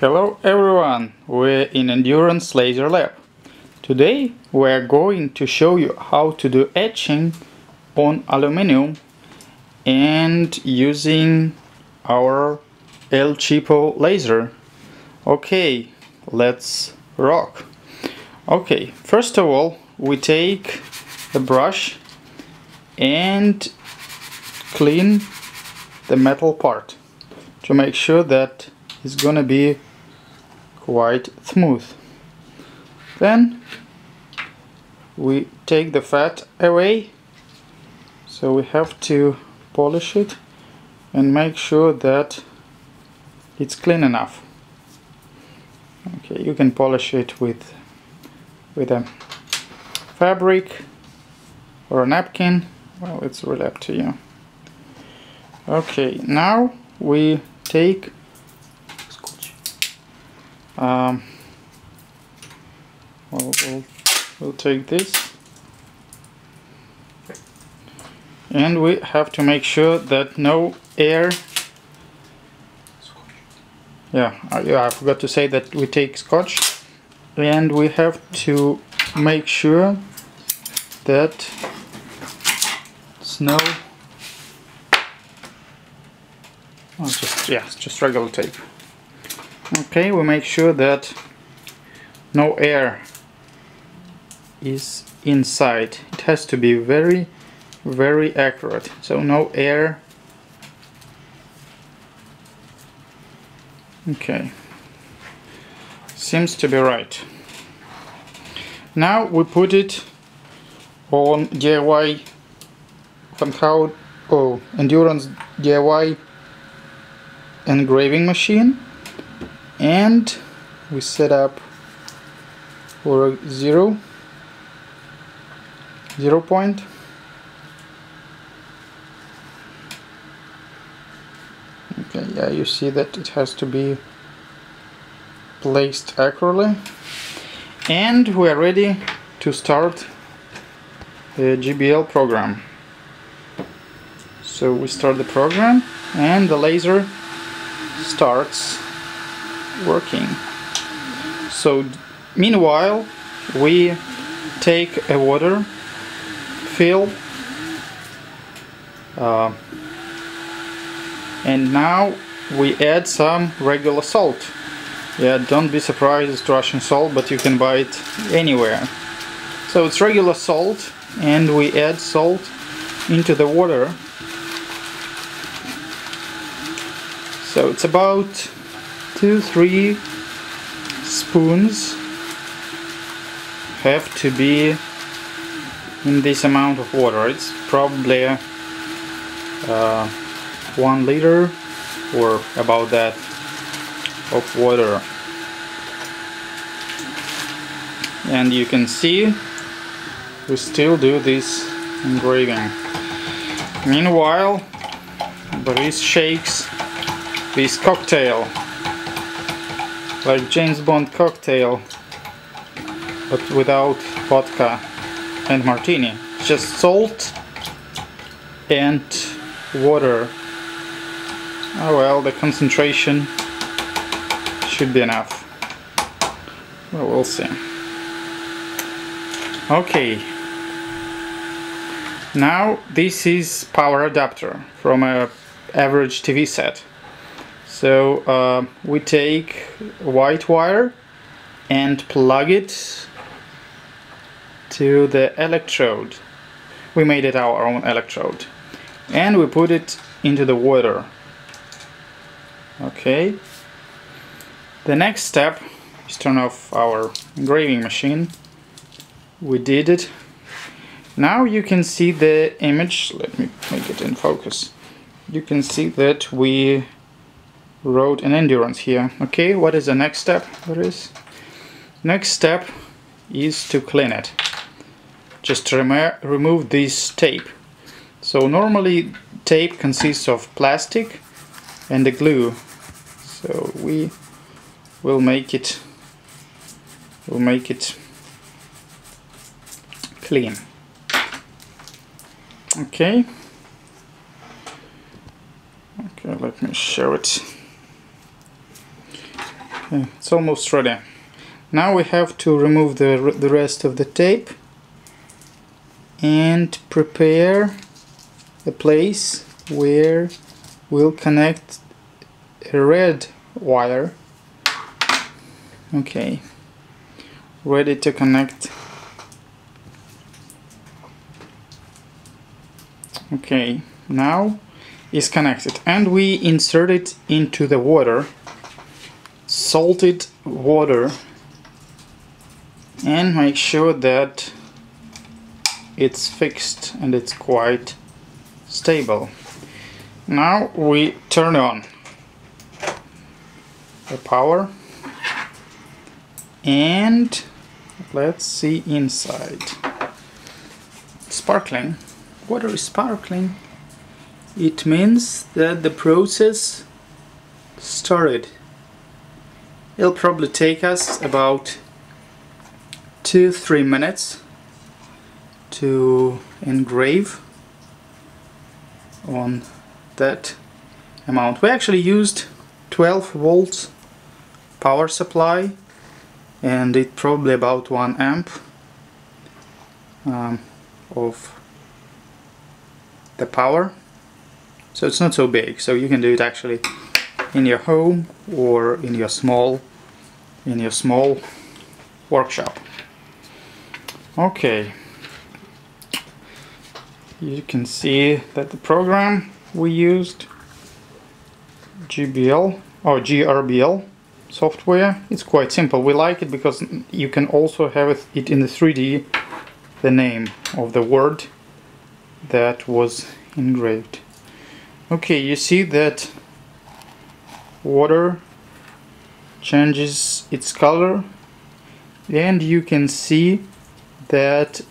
Hello everyone, we're in Endurance Laser Lab. Today we're going to show you how to do etching on aluminum and using our El Cheapo laser. Okay, let's rock. Okay, first of all we take a brush and clean the metal part to make sure that it's gonna be quite smooth. Then we take the fat away. So we have to polish it and make sure that it's clean enough. Okay you can polish it with with a fabric or a napkin. Well it's really up to you. Okay now we take um, well, we'll, we'll take this. And we have to make sure that no air. Yeah, uh, yeah I forgot to say that we take scotch. And we have to make sure that snow. Oh, just yeah just regular tape okay we make sure that no air is inside. It has to be very very accurate. So no air. Okay. Seems to be right. Now we put it on DIY somehow oh endurance DIY engraving machine and we set up for zero zero point. Okay yeah you see that it has to be placed accurately. And we are ready to start the GBL program. So we start the program and the laser starts working. So meanwhile we take a water fill uh, and now we add some regular salt. Yeah, don't be surprised it's Russian salt, but you can buy it anywhere. So it's regular salt and we add salt into the water. So it's about two three spoons have to be in this amount of water. It's probably uh, one liter or about that of water. And you can see we still do this engraving. Meanwhile Boris shakes this cocktail like James Bond cocktail but without vodka and martini. Just salt and water. Oh well the concentration should be enough. Well we'll see. Okay. Now this is power adapter from a average TV set so uh, we take white wire and plug it to the electrode. We made it our own electrode. And we put it into the water. Okay. The next step is turn off our engraving machine. We did it. Now you can see the image. Let me make it in focus. You can see that we road and endurance here. Okay what is the next step? There is? Next step is to clean it. Just remo remove this tape. So normally tape consists of plastic and the glue. So we will make it we'll make it clean. Okay. Okay let me show it Okay, it's almost ready. Now we have to remove the, the rest of the tape and prepare a place where we'll connect a red wire. Okay. Ready to connect. Okay now is connected. And we insert it into the water salted water and make sure that it's fixed and it's quite stable. Now we turn on the power and let's see inside. Sparkling. Water is sparkling. It means that the process started it'll probably take us about two three minutes to engrave on that amount. We actually used 12 volts power supply and it probably about 1 amp um, of the power. So it's not so big. So you can do it actually in your home or in your small in your small workshop okay you can see that the program we used GBL or GRBL software. It's quite simple. We like it because you can also have it in the 3D, the name of the word that was engraved. Okay, you see that water changes its color and you can see that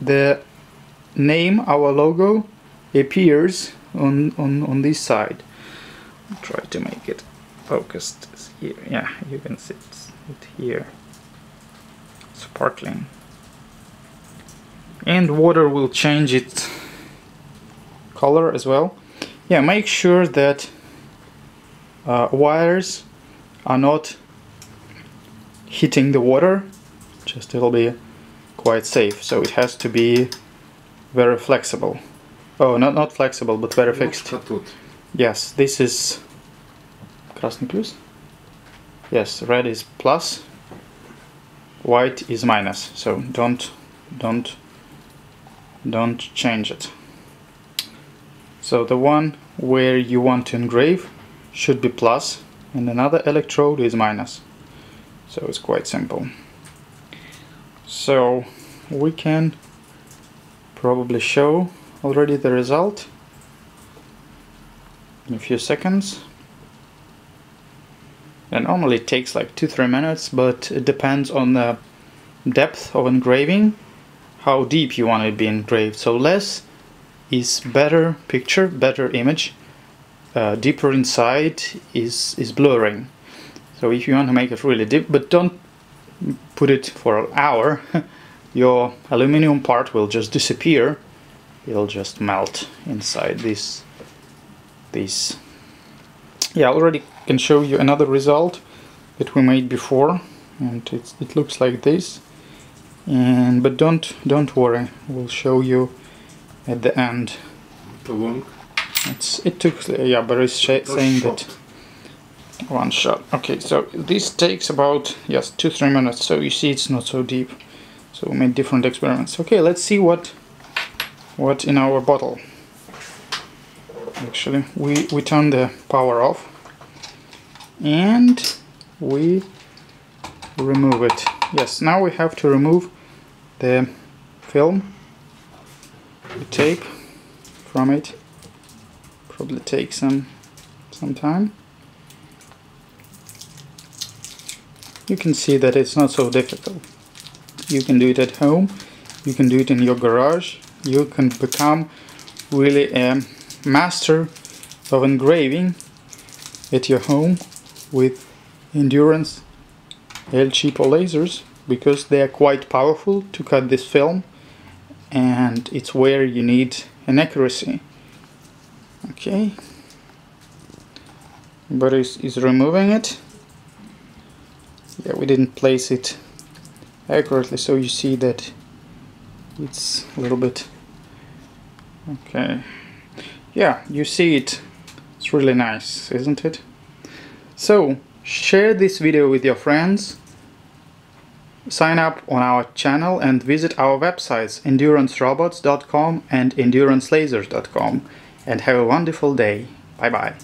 the name, our logo, appears on, on, on this side. I'll try to make it focused here. Yeah, you can see it here. Sparkling. And water will change its color as well. Yeah, make sure that uh, wires are not hitting the water, just it'll be quite safe. So it has to be very flexible. Oh, not not flexible, but very fixed. Yes, this is Krasny plus. Yes, red is plus, white is minus. So don't don't don't change it. So the one where you want to engrave should be plus and another electrode is minus. So it's quite simple. So we can probably show already the result in a few seconds. And normally it takes like 2-3 minutes, but it depends on the depth of engraving, how deep you want it to be engraved. So less is better picture, better image. Uh, deeper inside is, is blurring. So if you want to make it really deep, but don't put it for an hour, your aluminum part will just disappear. It'll just melt inside this. This. Yeah, I already can show you another result that we made before, and it looks like this. And but don't don't worry, we'll show you at the end. It's it took yeah, but it's saying that one shot. Okay, so this takes about yes two three minutes. So you see, it's not so deep. So we made different experiments. Okay, let's see what what in our bottle. Actually, we we turn the power off and we remove it. Yes, now we have to remove the film, the tape from it. Probably take some some time. You can see that it's not so difficult. You can do it at home, you can do it in your garage, you can become really a master of engraving at your home with endurance El Cheapo lasers because they are quite powerful to cut this film and it's where you need an accuracy. Okay. But is is removing it yeah we didn't place it accurately so you see that it's a little bit okay. Yeah you see it. It's really nice isn't it? So share this video with your friends. Sign up on our channel and visit our websites endurancerobots.com and endurancelasers.com and have a wonderful day. Bye bye